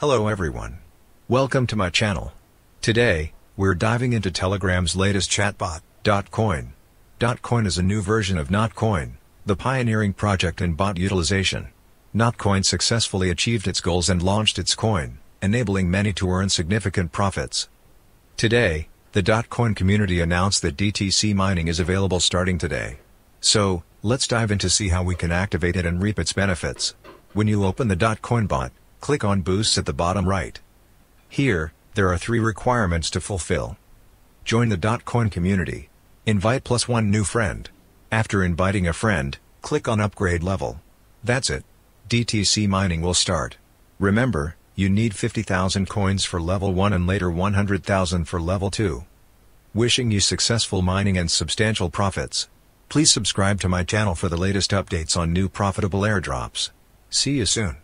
Hello everyone. Welcome to my channel. Today, we're diving into Telegram's latest chatbot, Dotcoin. Dotcoin is a new version of Notcoin, the pioneering project in bot utilization. Notcoin successfully achieved its goals and launched its coin, enabling many to earn significant profits. Today, the Dotcoin community announced that DTC mining is available starting today. So, let's dive in to see how we can activate it and reap its benefits. When you open the Dotcoin bot, click on Boosts at the bottom right. Here, there are three requirements to fulfill. Join the Dotcoin community. Invite plus one new friend. After inviting a friend, click on Upgrade Level. That's it. DTC mining will start. Remember, you need 50,000 coins for level 1 and later 100,000 for level 2. Wishing you successful mining and substantial profits. Please subscribe to my channel for the latest updates on new profitable airdrops. See you soon.